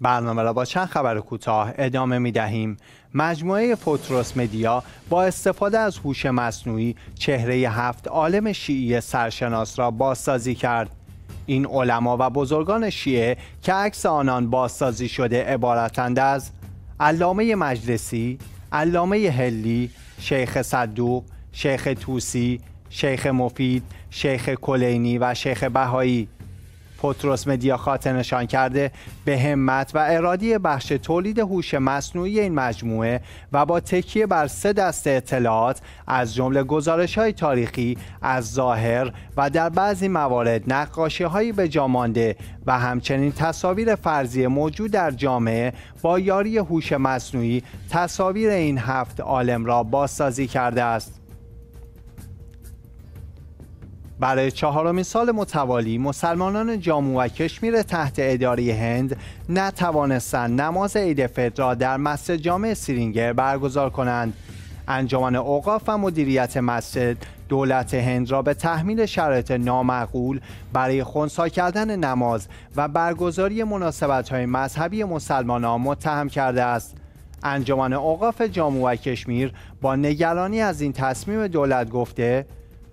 برنامه را با چند خبر کوتاه ادامه می دهیم. مجموعه پوتروس مدیا با استفاده از هوش مصنوعی چهره هفت عالم شیعی سرشناس را بازسازی کرد. این علما و بزرگان شیعه که عکس آنان بازسازی شده عبارتند از علامه مجلسی، علامه هلی، شیخ صدوق، شیخ توسی، شیخ مفید، شیخ کلینی و شیخ بهایی پتروس مدیا خاطر نشان کرده به همت و ارادی بخش تولید هوش مصنوعی این مجموعه و با تکیه بر سه دسته اطلاعات از جمله گزارش های تاریخی از ظاهر و در بعضی موارد نقاشی هایی به جامانده و همچنین تصاویر فرضی موجود در جامعه با یاری هوش مصنوعی تصاویر این هفت عالم را بازسازی کرده است. برای چهارمین سال متوالی مسلمانان جامو و کشمیر تحت اداره هند نتوانستند نماز عید فطر را در مسجد جامع سرینگر برگزار کنند. انجمن اوقاف و مدیریت مسجد دولت هند را به تحمیل شرایط نامعقول برای خونسا کردن نماز و برگزاری مناسبت های مذهبی مسلمانان متهم کرده است. انجمن اوقاف جامو و کشمیر با نگرانی از این تصمیم دولت گفته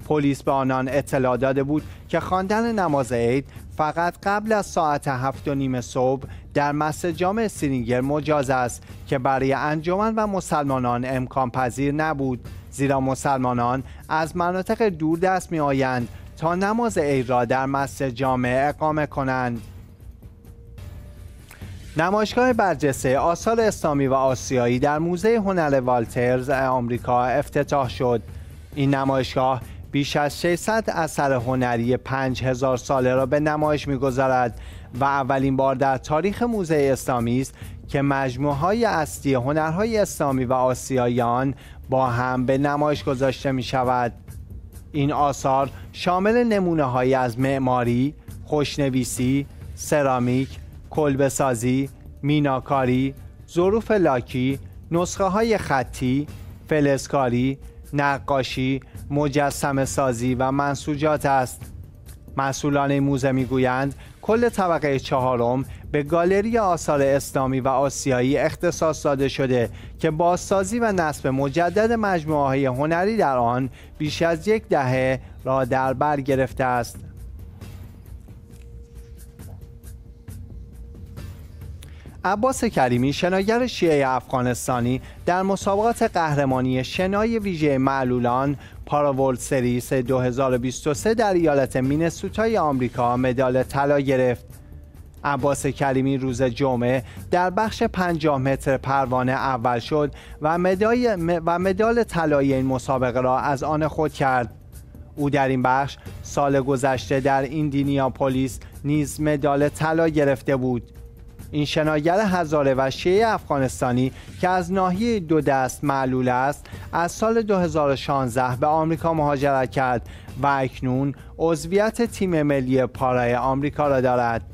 پلیس به آنان اطلاع داده بود که خواندن نماز عید فقط قبل از ساعت هفت و نیم صبح در مسجد جامع سرینگر مجاز است که برای انجمن و مسلمانان امکان پذیر نبود. زیرا مسلمانان از مناطق دور دست می آیند تا نماز عید را در مسجد جامع اقامه کنند. نمایشگاه برجسته آثار اسلامی و آسیایی در موزه هنر والترز آمریکا افتتاح شد. این نمایشگاه بیش از 600 اثر هنری 5000 ساله را به نمایش می‌گذارد و اولین بار در تاریخ موزه اسلامی است که مجموعه های اصلی هنرهای اسلامی و آسیاییان با هم به نمایش گذاشته می شود این آثار شامل نمونه های از معماری، خوشنویسی، سرامیک، کلبسازی، میناکاری، ظروف لاکی، نسخه های خطی، فلزکاری، نقاشی، مجسم سازی و منسوجات است. مسئولان موزه می‌گویند کل طبقه چهارم به گالری آثار اسلامی و آسیایی اختصاص داده شده که بازسازی و نصب مجدد مجموعه های هنری در آن بیش از یک دهه را در بر گرفته است. عباس کریمی شناگر شیعه افغانستانی در مسابقات قهرمانی شنای ویژه معلولان پاراولد سریس 2023 در ایالت مینسوتای آمریکا مدال طلا گرفت. عباس کریمی روز جمعه در بخش 50 متر پروانه اول شد و مدال و مدال طلایی این مسابقه را از آن خود کرد. او در این بخش سال گذشته در ایندینیاپولیس نیز مدال طلا گرفته بود. این شناگر هزاره و شیعه افغانستانی که از ناحیه دو دست معلول است از سال 2016 به آمریکا مهاجرت کرد و اکنون عضویت تیم ملی پارای آمریکا را دارد.